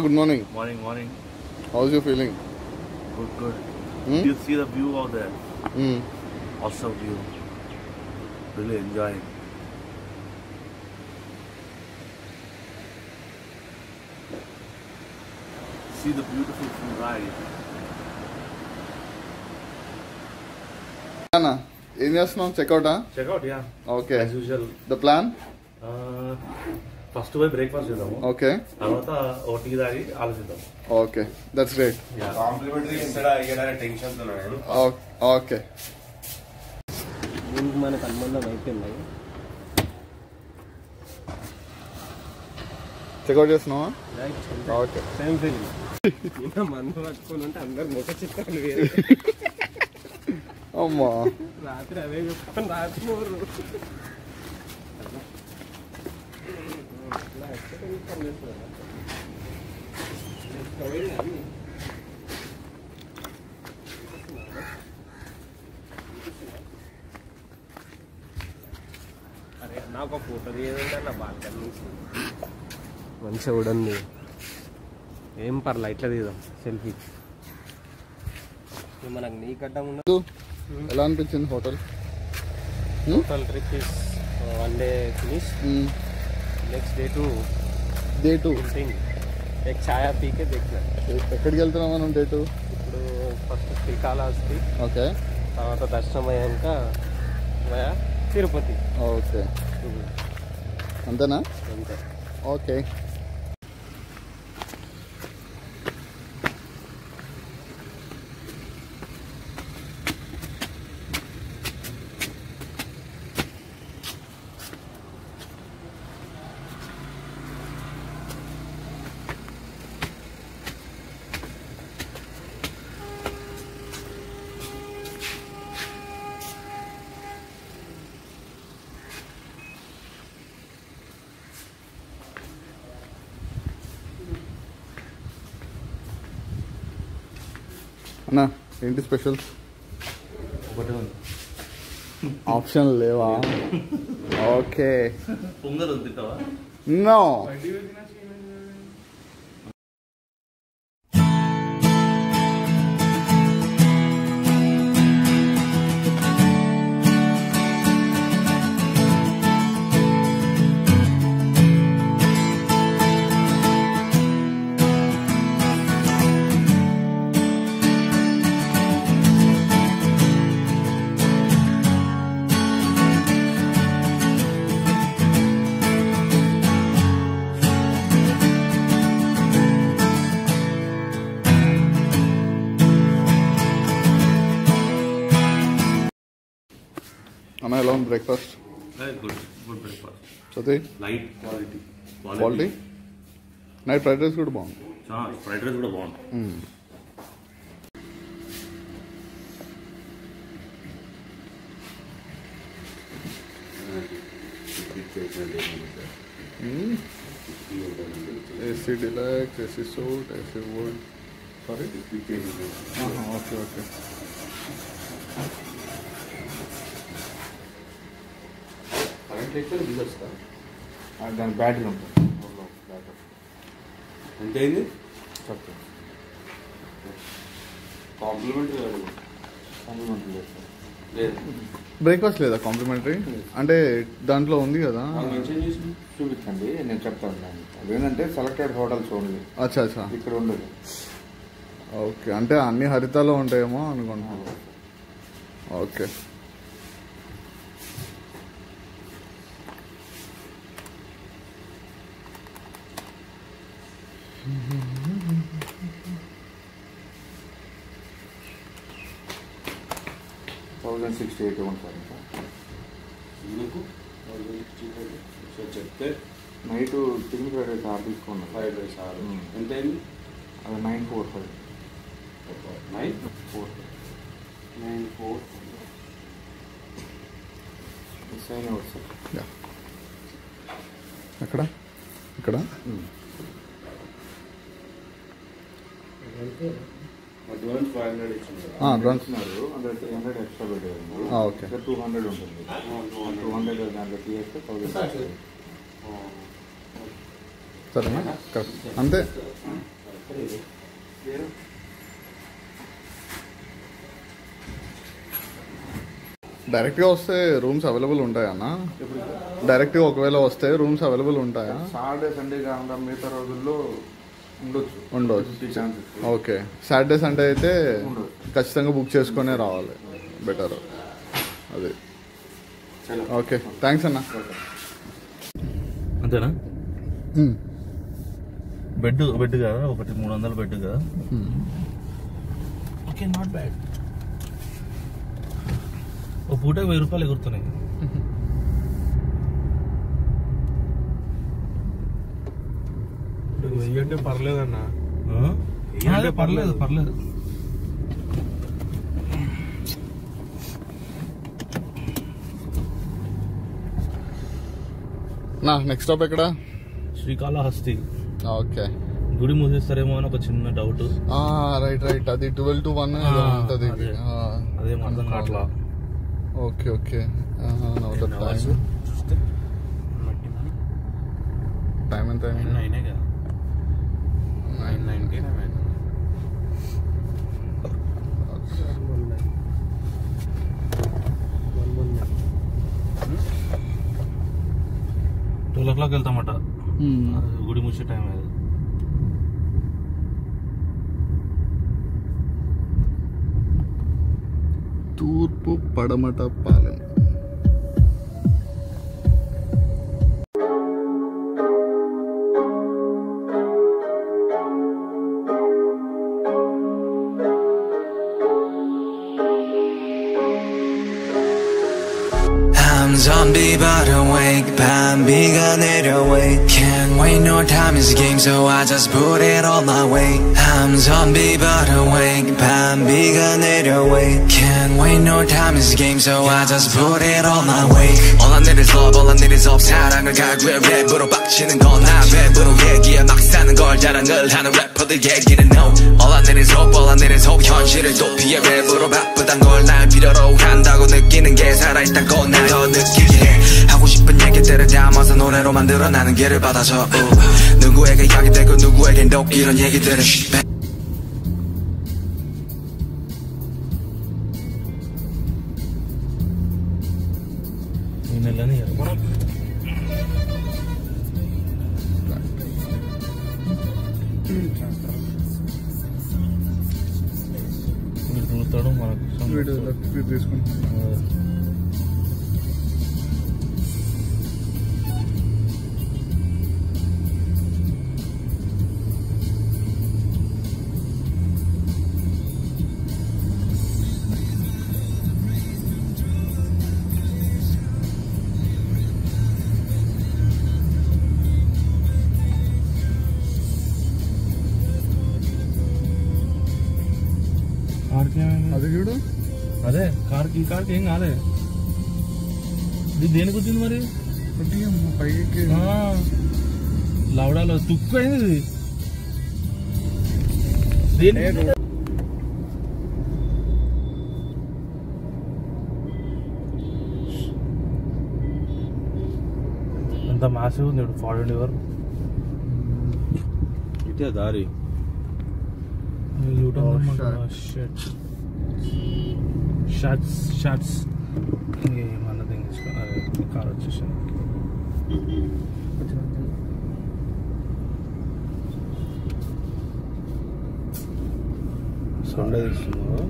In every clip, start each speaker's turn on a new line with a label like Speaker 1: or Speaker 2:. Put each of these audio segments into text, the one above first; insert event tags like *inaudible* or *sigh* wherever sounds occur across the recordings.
Speaker 1: Good morning.
Speaker 2: Morning, morning.
Speaker 1: How's your feeling?
Speaker 2: Good, good.
Speaker 1: Hmm?
Speaker 2: Do you see the view out there?
Speaker 1: Hmm.
Speaker 2: Awesome view. Really enjoying. See the beautiful sunrise.
Speaker 1: Anna, in your check out, huh?
Speaker 2: Check out, yeah.
Speaker 1: Okay.
Speaker 2: As usual.
Speaker 1: The plan?
Speaker 2: Uh, first పోయి breakfast చేద్దాము.
Speaker 1: Okay.
Speaker 2: తర్వాత ఓ tea తాగి ఆలోచిద్దాం.
Speaker 1: Okay.
Speaker 3: That's great complimentary tension ఉన్నాడు.
Speaker 1: Okay.
Speaker 4: దీనికి మనకు అనుబంధం అయిపోయింది.
Speaker 1: చెక్అవుట్ చేస్తున్నావా? ఓకే.
Speaker 4: సేమ్ ఫీలింగ్ మందు పట్టుకొని ఉంటే అందరు ముఖ చిత్రాలు వేరే.
Speaker 1: అమ్మా.
Speaker 4: రాత్రి అవే చెప్పుకొని రాత్రి నాకు ఫోటో తీయదంటే నా బాల్కనీ నుంచి మంచిగా ఉడంది ఏం పర్లే ఇట్లా తీద్దాం. సెల్ఫీ మనకు నీ గడ్డం ఉండదు
Speaker 1: ఎలా అనిపించింది
Speaker 4: hotel? Total trip is one day finish next
Speaker 1: day to
Speaker 4: day two ఛాయా పీకే దిగిన
Speaker 1: ఎక్కడికి వెళ్తున్నాం మనం డే టూ
Speaker 4: ఇప్పుడు ఫస్ట్ శ్రీకాళహస్తి.
Speaker 1: ఓకే
Speaker 4: తర్వాత దర్శనం అయ్యాక తిరుపతి.
Speaker 1: ఓకే అంతేనా?
Speaker 4: అంతే.
Speaker 1: ఓకే అన్నా ఏంటి స్పెషల్
Speaker 2: ఒకటే ఉంది.
Speaker 1: ఆప్షన్ లేవా? *laughs* Okay
Speaker 2: pongal am I
Speaker 1: allowed breakfast? Very good, good
Speaker 2: breakfast. Sati? Light
Speaker 1: quality.
Speaker 2: Quality? quality?
Speaker 1: Night fried rice good bond. Ah,
Speaker 2: fried rice good bond.
Speaker 1: Hmm. Hmm. AC Deluxe, AC Salt, AC Wood. Sorry?
Speaker 3: Uh -huh, okay, okay. అయితే bill వస్తా
Speaker 1: దాని battery ఉంటుంది.
Speaker 3: ఎంత అయింది
Speaker 1: చెప్తాను
Speaker 3: complementary లేదు.
Speaker 1: Breakfast లేదా complimentary? అంటే దాంట్లో ఉంది కదా.
Speaker 3: నాకు మెన్షన్ చేసి
Speaker 5: చూపించండి. నేను చెప్తాను అదేంటంటే సెలెక్టెడ్ హోటల్స్ ఓన్లీ.
Speaker 1: అచ్చా అచ్చా.
Speaker 5: ఇక్కడ ఉండదు.
Speaker 1: ఓకే. అంటే అన్ని హరితాలో ఉంటాయేమో అనుకుంటున్నాను okay.
Speaker 5: Thousand sixty eight one sir ఇంకా
Speaker 3: ఎందుకు సో చెప్తే
Speaker 5: night chicken fried rice order తీసుకున్నాను
Speaker 3: ఫ్రైడ్ రైస్ ఆరు
Speaker 5: మ్మ్.
Speaker 3: ఎంత అయింది
Speaker 5: అది nine four five
Speaker 3: nine
Speaker 5: four
Speaker 3: nine four
Speaker 5: miss అయిన ఒకటి సార్
Speaker 1: యా ఎక్కడ ఇక్కడ
Speaker 3: అడ్వాన్స్ ఫైవ్ హండ్రెడ్
Speaker 5: ఇచ్చినారు హండ్రెడ్ ఎక్స్ట్రా పెట్టారు.
Speaker 1: ఓకే.
Speaker 5: టూ హండ్రెడ్ ఉంటుంది. Two hundred. దాంట్లో
Speaker 1: సరేనా అంతే. డైరెక్ట్గా వస్తే రూమ్స్ అవైలబుల్ ఉంటాయా అన్న? డైరెక్ట్గా ఒకవేళ వస్తే రూమ్స్ అవైలబుల్ ఉంటాయా?
Speaker 5: సాటర్డే సండే కాకుండా మిగతా రోజుల్లో ఉండొచ్చు.
Speaker 1: ఓకే. సాటర్డే సండే అయితే. ఖచ్చితంగా బుక్ చేసుకునే రావాలి. బెటర్ అది.
Speaker 5: చలో.
Speaker 1: ఓకే. థ్యాంక్స్ అన్న.
Speaker 2: అంతేనా? బెడ్ బెడ్ కదా? ఒకటి మూడు వందల బెడ్ కదా? ఓకే నాట్ బ్యాడ్ ఒక పూట వెయ్యి రూపాయలు ఎగురుతున్నాయి. *laughs*
Speaker 4: వెయ్యి అంటే పర్లేదన్న.
Speaker 2: పర్లేదు పర్లేదు.
Speaker 1: నా నెక్స్ట్ స్టాప్ ఎక్కడ?
Speaker 2: శ్రీకాళహస్తి.
Speaker 1: ఓకే.
Speaker 2: గుడి మూసేస్తారేమో అని ఒక చిన్న డౌట్
Speaker 1: రైట్ రైట్ అది ట్వెల్వ్ టు వన్ ఉంటుంది.
Speaker 2: అదే. అదే అర్థం కావట్లా.
Speaker 1: Okay
Speaker 2: okay.
Speaker 1: టైం ఎంత
Speaker 2: క్లాక్ వెళ్తామట అది గుడి మూసే టైం అది
Speaker 1: తూర్పు పడమట Palem
Speaker 6: I'm zombie but awake 밤비가 내려와 Can't wait no time is a game so I just put it all my way I'm zombie but awake 밤비가 내려와 Can't wait no time is a game so I just put it all my way All I need is love all I need is hope 사랑을 갈구해 랩으로 빡치는 건난 랩으로 얘기해 막 사는 걸 자랑을 하는 래퍼들 얘기는 no All I need is hope all I need is hope 현실을 도피해 랩으로 바쁘단 걸날 필요로 한다고 느끼는 게 살아있다고 날더 느끼 노래로 만들어 나는 길을 받아줘 우. 누구에게 이야기되고 누구에겐 또 이런 얘기들은 배-
Speaker 2: ఈ నెలని మనం వీడు చూస్తాడు మనకు
Speaker 1: అది చూడు
Speaker 2: అదే కార్కి ఈ కార్కి ఏం కాలే ఇది దేనికి వచ్చింది మరి
Speaker 1: కొద్దిగా పైకి
Speaker 2: ఆ, లవడాలో తుక్కు అయింది ఇది దేని అంత మాసివ్ ఉంది ఇప్పుడు ఫార్వర్డ్ ఎవరు
Speaker 3: ఇటే దారి
Speaker 1: Oh,
Speaker 2: షర్ట్ షార్ట్స్ షార్ట్స్ ఏమన్నది ఇంగ్లీష్ కార్ వచ్చేసాను
Speaker 3: సొండ తీస్తున్నావా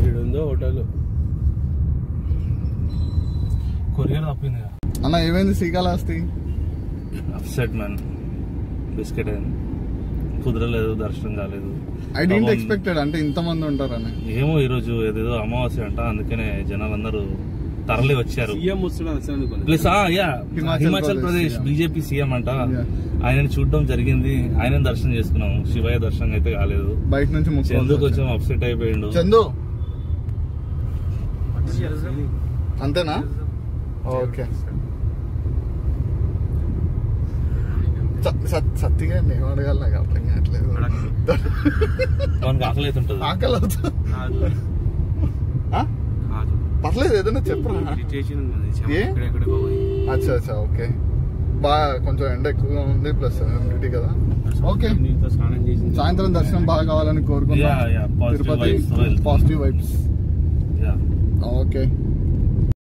Speaker 3: ఈడుందో హోటల్.
Speaker 2: కొరియర్ తప్పింది
Speaker 1: అన్న ఏమైంది శ్రీకాళహస్తి?
Speaker 2: అప్సెట్ మ్యాన్ బిస్కెట్ అయింది కుదరలేదు దర్శనం కాలేదు.
Speaker 1: ఐ డెంట్ ఎక్స్పెక్టెడ్ అంటే ఇంతమంది ఉంటారని.
Speaker 2: ఏమో ఈరోజు ఏదేదో అమావాస్య అంట అందుకనే జనాలందరూ తరలి వచ్చారు.
Speaker 1: Plus
Speaker 2: yeah
Speaker 1: Himachal
Speaker 2: Himachal
Speaker 1: Pradesh.
Speaker 2: BJP CM అంట. ఆయనని చూడడం జరిగింది ఆయన దర్శనం చేసుకున్నాము. శివయ్య దర్శనం అయితే కాలేదు.
Speaker 1: బయట నుంచి
Speaker 2: చందు కొంచెం అప్సెట్ అయిపోయిండు.
Speaker 1: చందు! అంతేనా? ఓకే. సత్తిగా నేను అడగాలి నాకు అర్థం కావట్లేదు
Speaker 2: ఆకలి
Speaker 1: ఆకలి అవుతుంది
Speaker 3: కాదు
Speaker 1: ఆ?
Speaker 3: కాదు
Speaker 1: పర్లేదు ఏదైనా చెప్పరా అచ్చా అచ్చా ఓకే బాగా కొంచెం ఎండ ఎక్కువగా ఉంది ప్లస్ హ్యూమిడిటీ కదా ఓకే
Speaker 3: నీతో స్నానం చేసి
Speaker 1: సాయంత్రం దర్శనం బాగా కావాలని కోరుకుంటున్నాం
Speaker 2: Tirupati.
Speaker 1: Positive
Speaker 2: vibes yeah
Speaker 1: okay